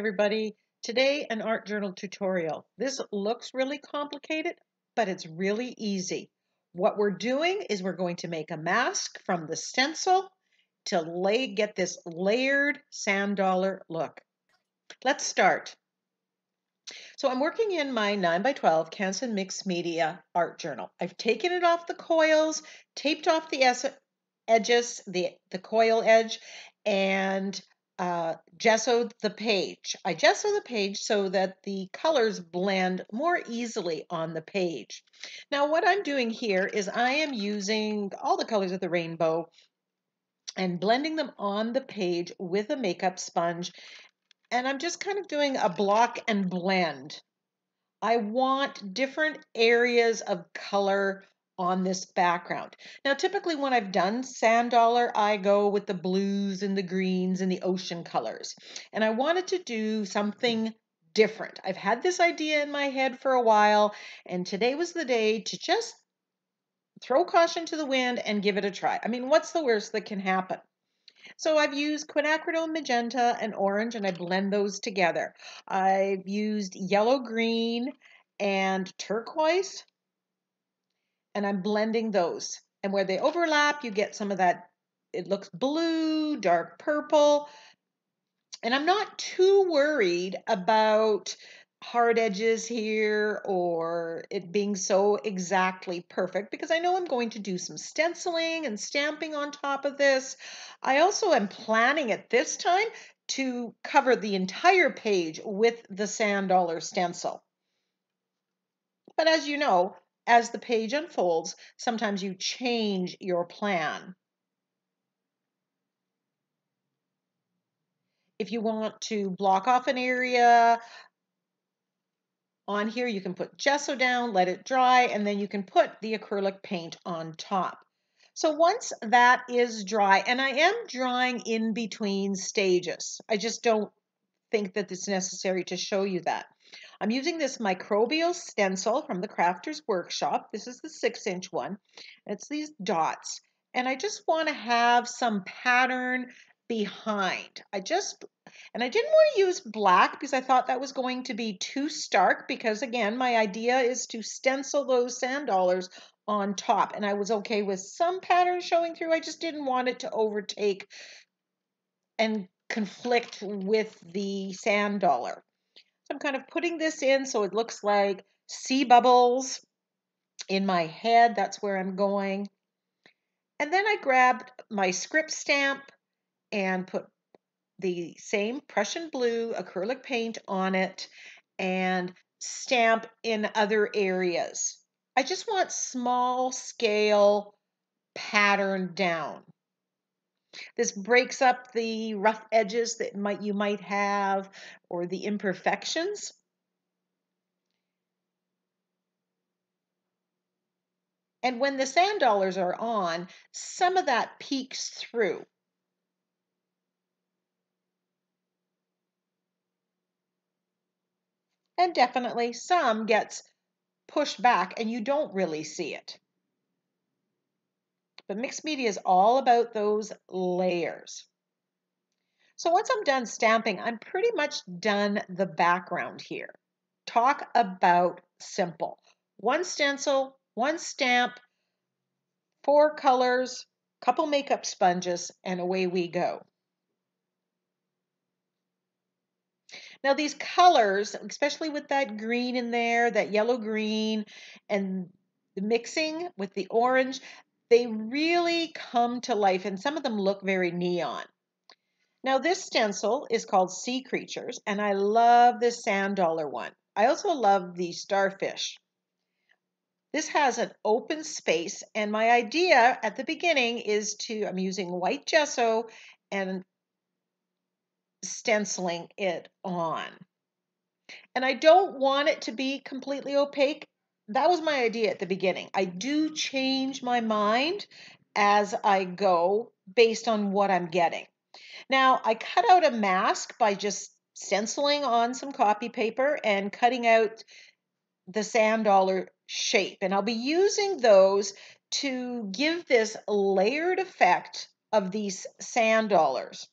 everybody. Today, an art journal tutorial. This looks really complicated, but it's really easy. What we're doing is we're going to make a mask from the stencil to lay get this layered sand dollar look. Let's start. So I'm working in my 9 by 12 Canson Mixed Media art journal. I've taken it off the coils, taped off the edges, the, the coil edge, and uh, gessoed the page. I gesso the page so that the colors blend more easily on the page. Now what I'm doing here is I am using all the colors of the rainbow and blending them on the page with a makeup sponge and I'm just kind of doing a block and blend. I want different areas of color on this background. Now, typically when I've done sand dollar, I go with the blues and the greens and the ocean colors. And I wanted to do something different. I've had this idea in my head for a while, and today was the day to just throw caution to the wind and give it a try. I mean, what's the worst that can happen? So I've used quinacridone magenta and orange and I blend those together. I've used yellow green and turquoise and I'm blending those. And where they overlap, you get some of that, it looks blue, dark purple. And I'm not too worried about hard edges here or it being so exactly perfect because I know I'm going to do some stenciling and stamping on top of this. I also am planning at this time to cover the entire page with the sand dollar stencil. But as you know, as the page unfolds, sometimes you change your plan. If you want to block off an area on here, you can put gesso down, let it dry, and then you can put the acrylic paint on top. So once that is dry, and I am drying in between stages, I just don't think that it's necessary to show you that. I'm using this microbial stencil from the Crafters Workshop. This is the six inch one. It's these dots. And I just want to have some pattern behind. I just, and I didn't want to use black because I thought that was going to be too stark because again, my idea is to stencil those sand dollars on top. And I was okay with some pattern showing through. I just didn't want it to overtake and conflict with the sand dollar. So I'm kind of putting this in so it looks like sea bubbles in my head. That's where I'm going. And then I grabbed my script stamp and put the same Prussian blue acrylic paint on it and stamp in other areas. I just want small scale pattern down. This breaks up the rough edges that might you might have or the imperfections. And when the sand dollars are on, some of that peeks through. And definitely some gets pushed back and you don't really see it. But mixed media is all about those layers. So once I'm done stamping, I'm pretty much done the background here. Talk about simple. One stencil, one stamp, four colors, couple makeup sponges, and away we go. Now these colors, especially with that green in there, that yellow green, and the mixing with the orange, they really come to life and some of them look very neon. Now this stencil is called Sea Creatures and I love this sand dollar one. I also love the starfish. This has an open space and my idea at the beginning is to, I'm using white gesso and stenciling it on. And I don't want it to be completely opaque that was my idea at the beginning. I do change my mind as I go based on what I'm getting. Now, I cut out a mask by just stenciling on some copy paper and cutting out the sand dollar shape. And I'll be using those to give this layered effect of these sand dollars.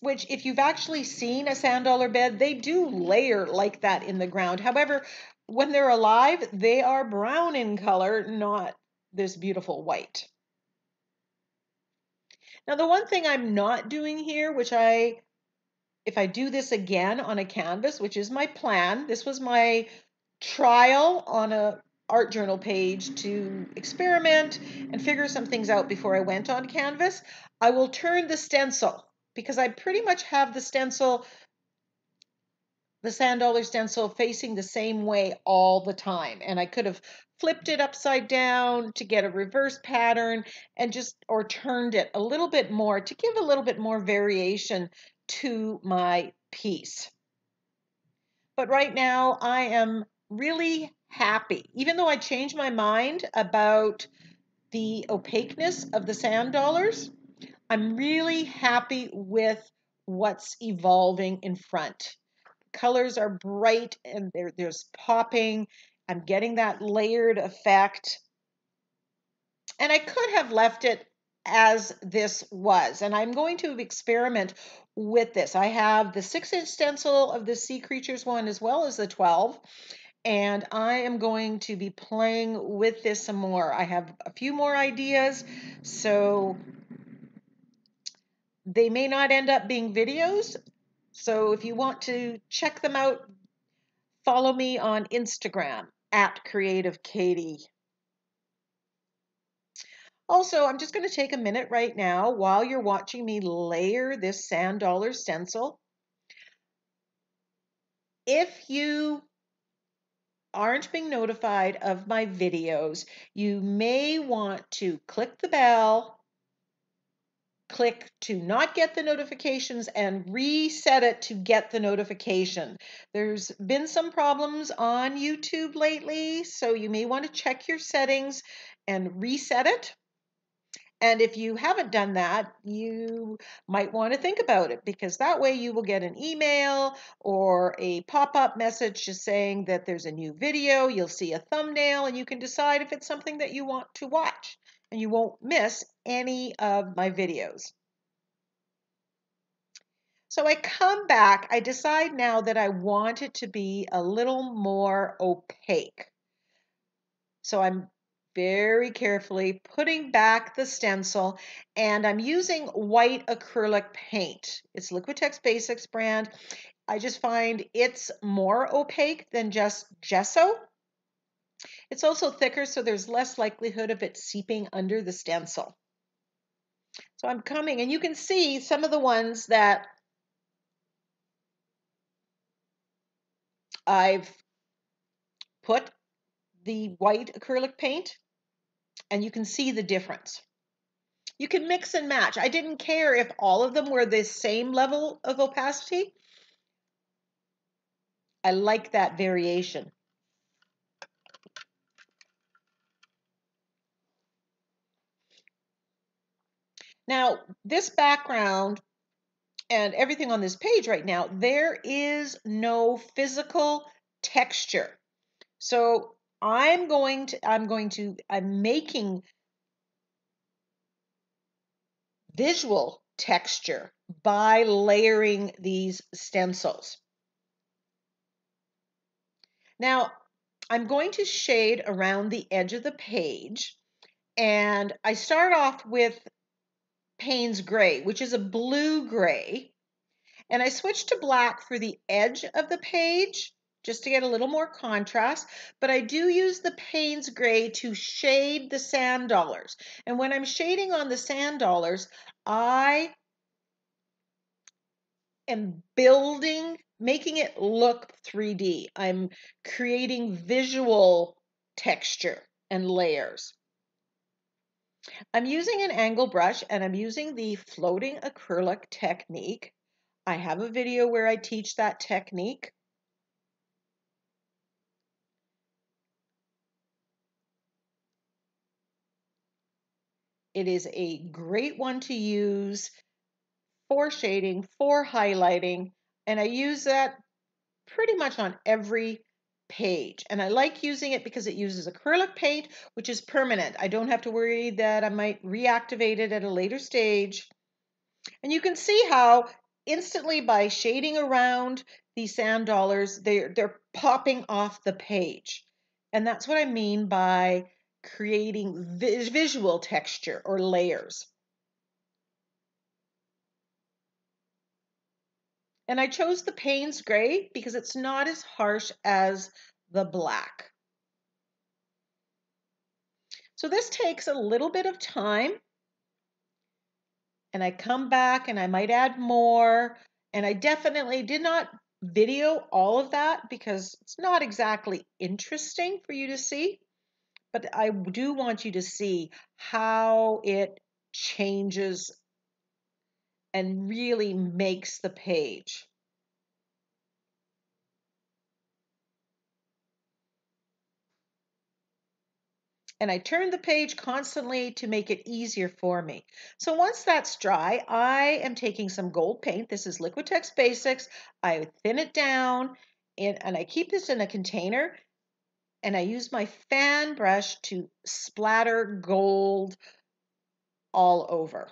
which if you've actually seen a sand dollar bed, they do layer like that in the ground. However, when they're alive, they are brown in color, not this beautiful white. Now, the one thing I'm not doing here, which I, if I do this again on a canvas, which is my plan, this was my trial on a art journal page to experiment and figure some things out before I went on canvas. I will turn the stencil because I pretty much have the stencil, the sand dollar stencil facing the same way all the time. And I could have flipped it upside down to get a reverse pattern and just, or turned it a little bit more to give a little bit more variation to my piece. But right now I am really happy. Even though I changed my mind about the opaqueness of the sand dollars, I'm really happy with what's evolving in front. Colors are bright and there's popping. I'm getting that layered effect. And I could have left it as this was. And I'm going to experiment with this. I have the six inch stencil of the Sea Creatures one as well as the 12 and I am going to be playing with this some more. I have a few more ideas, so they may not end up being videos. So if you want to check them out, follow me on Instagram at Creative Kady. Also, I'm just going to take a minute right now while you're watching me layer this sand dollar stencil. If you aren't being notified of my videos, you may want to click the bell, click to not get the notifications, and reset it to get the notification. There's been some problems on YouTube lately, so you may want to check your settings and reset it. And if you haven't done that, you might want to think about it because that way you will get an email or a pop up message just saying that there's a new video. You'll see a thumbnail and you can decide if it's something that you want to watch and you won't miss any of my videos. So I come back, I decide now that I want it to be a little more opaque. So I'm very carefully, putting back the stencil, and I'm using white acrylic paint. It's Liquitex Basics brand. I just find it's more opaque than just gesso. It's also thicker, so there's less likelihood of it seeping under the stencil. So I'm coming, and you can see some of the ones that I've put the white acrylic paint and you can see the difference. You can mix and match. I didn't care if all of them were the same level of opacity. I like that variation. Now, this background and everything on this page right now, there is no physical texture. So I'm going to, I'm going to, I'm making visual texture by layering these stencils. Now, I'm going to shade around the edge of the page, and I start off with Payne's Gray, which is a blue gray, and I switch to black for the edge of the page just to get a little more contrast. But I do use the Payne's Gray to shade the sand dollars. And when I'm shading on the sand dollars, I am building, making it look 3D. I'm creating visual texture and layers. I'm using an angle brush and I'm using the floating acrylic technique. I have a video where I teach that technique. It is a great one to use for shading, for highlighting, and I use that pretty much on every page. And I like using it because it uses acrylic paint, which is permanent. I don't have to worry that I might reactivate it at a later stage. And you can see how instantly by shading around these sand dollars, they're, they're popping off the page. And that's what I mean by creating visual texture or layers. And I chose the Payne's Gray because it's not as harsh as the black. So this takes a little bit of time. And I come back and I might add more. And I definitely did not video all of that because it's not exactly interesting for you to see. But I do want you to see how it changes and really makes the page. and I turn the page constantly to make it easier for me. So once that's dry, I am taking some gold paint. This is Liquitex Basics. I thin it down and, and I keep this in a container and I use my fan brush to splatter gold all over.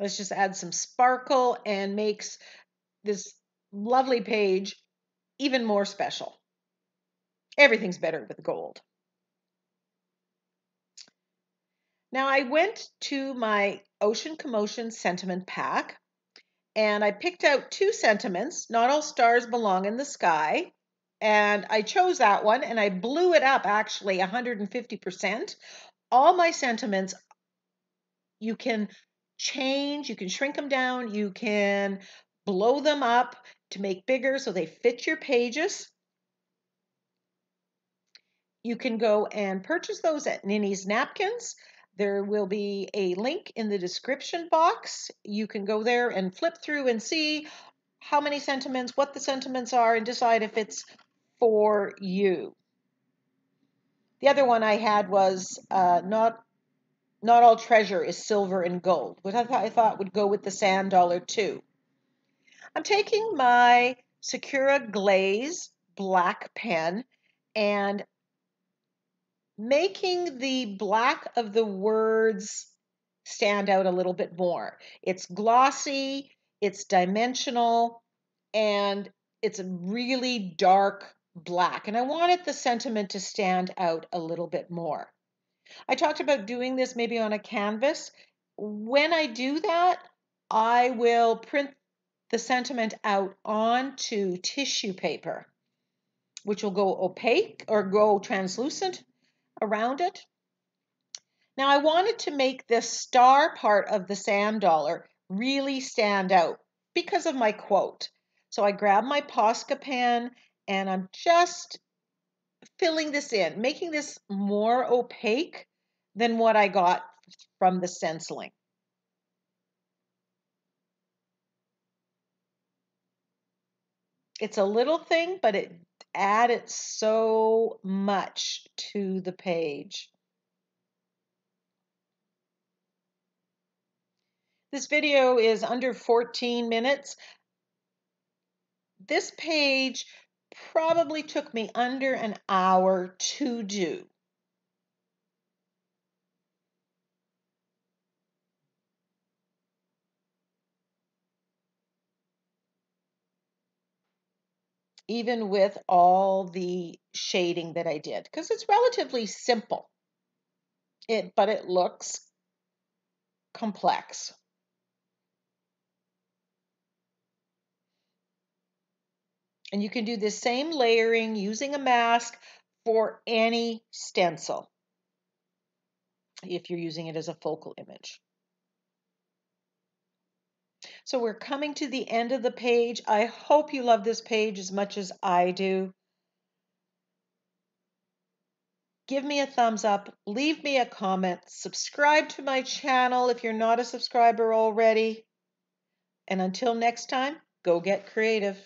Let's just add some sparkle and makes this lovely page even more special. Everything's better with gold. Now I went to my Ocean Commotion sentiment pack and I picked out two sentiments. Not all stars belong in the sky. And I chose that one and I blew it up actually 150%. All my sentiments, you can change, you can shrink them down, you can blow them up to make bigger so they fit your pages. You can go and purchase those at Ninny's Napkins. There will be a link in the description box. You can go there and flip through and see how many sentiments, what the sentiments are, and decide if it's for you. The other one I had was uh, not not all treasure is silver and gold, which I, th I thought would go with the sand dollar too. I'm taking my Sakura Glaze black pen and making the black of the words stand out a little bit more. It's glossy, it's dimensional, and it's a really dark black. And I wanted the sentiment to stand out a little bit more. I talked about doing this maybe on a canvas. When I do that, I will print the sentiment out onto tissue paper, which will go opaque or go translucent around it. Now I wanted to make this star part of the sand dollar really stand out because of my quote. So I grab my Posca pen and I'm just filling this in, making this more opaque than what I got from the stenciling. It's a little thing, but it added so much to the page. This video is under 14 minutes. This page probably took me under an hour to do. even with all the shading that I did, because it's relatively simple. It, but it looks complex. And you can do the same layering using a mask for any stencil if you're using it as a focal image. So we're coming to the end of the page. I hope you love this page as much as I do. Give me a thumbs up, leave me a comment, subscribe to my channel if you're not a subscriber already. And until next time, go get creative.